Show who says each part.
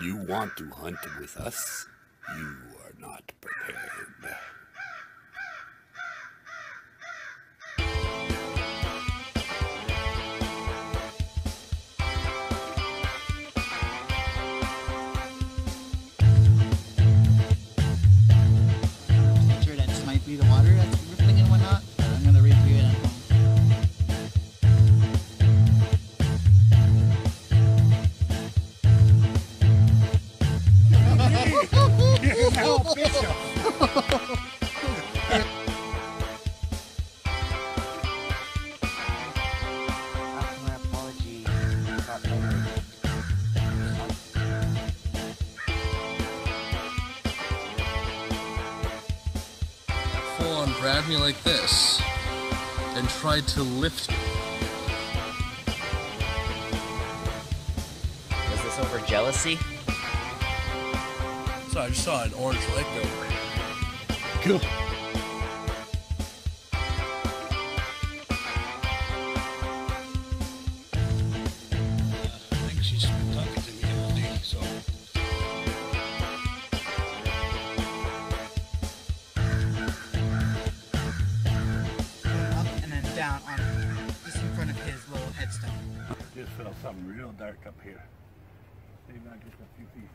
Speaker 1: You want to hunt with us? You
Speaker 2: On grabbed me like this and tried to lift me.
Speaker 3: Was this over jealousy?
Speaker 2: So I just saw an orange light go.
Speaker 1: Go.
Speaker 2: I think she's been talking to me all day, so.
Speaker 4: Up and then down just in front of his little headstone.
Speaker 1: Just felt something real dark up here. Maybe not just a few feet.